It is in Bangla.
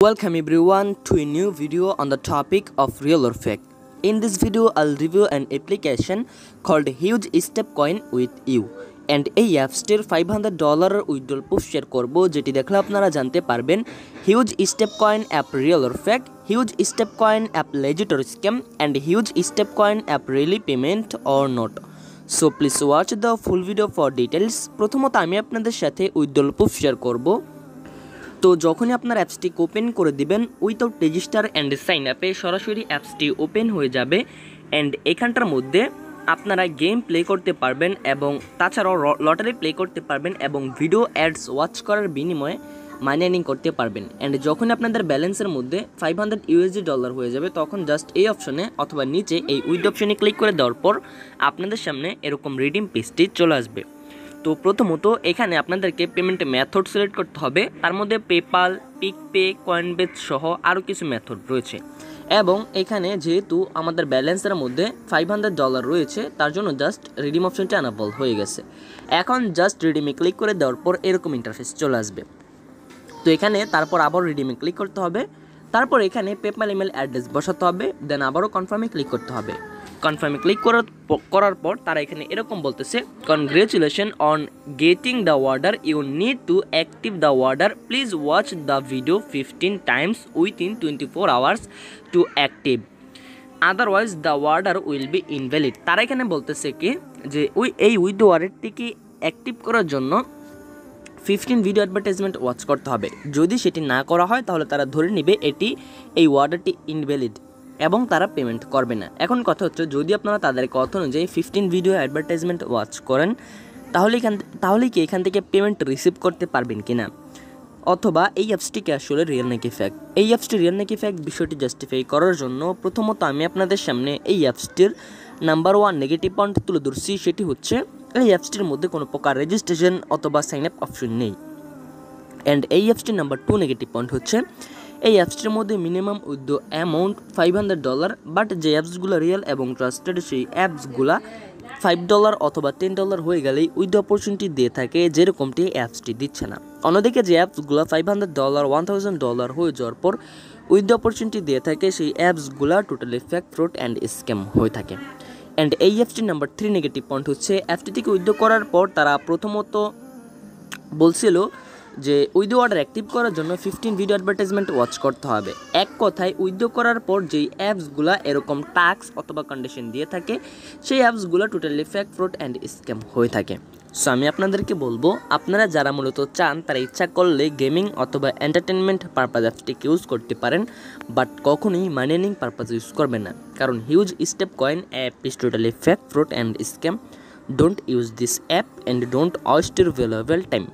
Welcome everyone to a new video on the topic of real or fake. In this video, I'll review an application called Huge Step Coin with You. And এই অ্যাপসটির ফাইভ হান্ড্রেড ডলারের উইথড্রল প্রুফ শেয়ার করব যেটি দেখলে আপনারা জানতে পারবেন Huge Step Coin app real or fake Huge Step Coin app legit or scam and Huge Step Coin app really payment or not so please watch the full video for details প্রথমত আমি আপনাদের সাথে উইথড্রল প্রুফ শেয়ার করব তো যখনই আপনার অ্যাপসটি ওপেন করে দিবেন উইথাউট রেজিস্টার অ্যান্ড সাইন আপে সরাসরি অ্যাপসটি ওপেন হয়ে যাবে। অ্যান্ড এখানটার মধ্যে আপনারা গেম প্লে করতে পারবেন এবং তাছাড়াও লটারি প্লে করতে পারবেন এবং ভিডিও অ্যাডস ওয়াচ করার বিনিময়ে মানি আর্নিং করতে পারবেন। অ্যান্ড যখনই আপনাদের ব্যালেন্সের মধ্যে ফাইভ হান্ড্রেড ইউএসডি ডলার হয়ে যাবে, তখন জাস্ট এই অপশনে অথবা নিচে এই উইড অপশনে ক্লিক করে দেওয়ার পর আপনাদের সামনে এরকম রিডিম পেজটি চলে আসবে। তো প্রথমত এখানে আপনাদেরকে পেমেন্ট মেথড সিলেক্ট করতে হবে। তার মধ্যে পেপাল পিকপে কয়েনবেজ সহ আরও কিছু মেথড রয়েছে। এবং এখানে যেহেতু আমাদের ব্যালেন্সের মধ্যে ফাইভ হান্ড্রেড ডলার রয়েছে, তার জন্য জাস্ট রিডিম অপশনটা অ্যানাবল হয়ে গেছে। এখন জাস্ট রিডিমে ক্লিক করে দেওয়ার পর এরকম ইন্টারফেস চলে আসবে। তো এখানে তারপর আবার রিডিমে ক্লিক করতে হবে। তারপর এখানে পেপাল ইমেল অ্যাড্রেস বসাতে হবে। দেন আবারও কনফার্মে ক্লিক করতে হবে। কনফার্মে ক্লিক করার করার পর তারা এখানে এরকম বলতেছে congratulation on getting the order you need to active the order please watch the video fifteen times within twenty four hours to active otherwise the order will be invalid তারা এখানে বলতেছে কি, যে ওই, এই উইথ ওয়ার্ডারটিকে অ্যাক্টিভ করার জন্য ফিফটিন ভিডিও অ্যাডভার্টাইজমেন্ট ওয়াচ করতে হবে। যদি সেটি না করা হয়, তাহলে তারা ধরে নেবে এটি, এই ওয়ার্ডারটি ইনভ্যালিড এবং তারা পেমেন্ট করবে না। এখন কথা হচ্ছে, যদি আপনারা তাদের কথা অনুযায়ী ফিফটিন ভিডিও অ্যাডভার্টাইজমেন্ট ওয়াচ করেন, তাহলে এখান তাহলে কি এখান থেকে পেমেন্ট রিসিভ করতে পারবেন কি না অথবা এই অ্যাপসটিকে আসলে রিয়েল নাকি ফ্যাক্ট এই অ্যাপসটি রিয়েল নাকি ফ্যাক্ট বিষয়টি জাস্টিফাই করার জন্য প্রথমত আমি আপনাদের সামনে এই অ্যাপসটির নাম্বার ওয়ান নেগেটিভ পয়েন্ট তুলে ধরছি, সেটি হচ্ছে এই অ্যাপসটির মধ্যে কোনো প্রকার রেজিস্ট্রেশন অথবা সাইন আপ অপশন নেই। অ্যান্ড এই অ্যাপসটির নাম্বার টু নেগেটিভ পয়েন্ট হচ্ছে এই অ্যাপসটির মধ্যে minimum with the amount five hundred dollar but যে অ্যাপসগুলো রিয়েল এবং ট্রাস্টেড সেই অ্যাপসগুলা ফাইভ ডলার অথবা টেন ডলার হয়ে গেলেই উইথ অপরচুনিটি দিয়ে থাকে, যেরকমটি অ্যাপসটি দিচ্ছে না। অন্যদিকে যে অ্যাপসগুলো five hundred dollar one thousand dollar হয়ে যাওয়ার পর উইথ অপরচুনিটি দিয়ে থাকে, সেই অ্যাপসগুলো totally fake fraud and scam হয়ে থাকে। অ্যান্ড এই অ্যাপসটির নাম্বার থ্রি নেগেটিভ পয়েন্ট হচ্ছে অ্যাপটি থেকে উইথ করার পর তারা প্রথমত বলছিল যে উইথ অর্ডার অ্যাক্টিভ করার জন্য ফিফটিন ভিডিও অ্যাডভার্টাইজমেন্ট ওয়াচ করতে হবে। এক কথায় উইথ করার পর যেই অ্যাপসগুলো এরকম টাক্স অথবা কন্ডিশন দিয়ে থাকে, সেই অ্যাপসগুলো totally fake fraud and scam হয়ে থাকে। সো আমি আপনাদেরকে বলব, আপনারা যারা মূলত চান, তারা ইচ্ছা করলে গেমিং অথবা এন্টারটেনমেন্ট পারপাজ অ্যাপসটিকে ইউজ করতে পারেন বাট কখনোই আর্নিং পারপাজ ইউজ করবেন না। কারণ Huge Step Coin app is totally fake fraud and scam don't use this app and don't waste your valuable time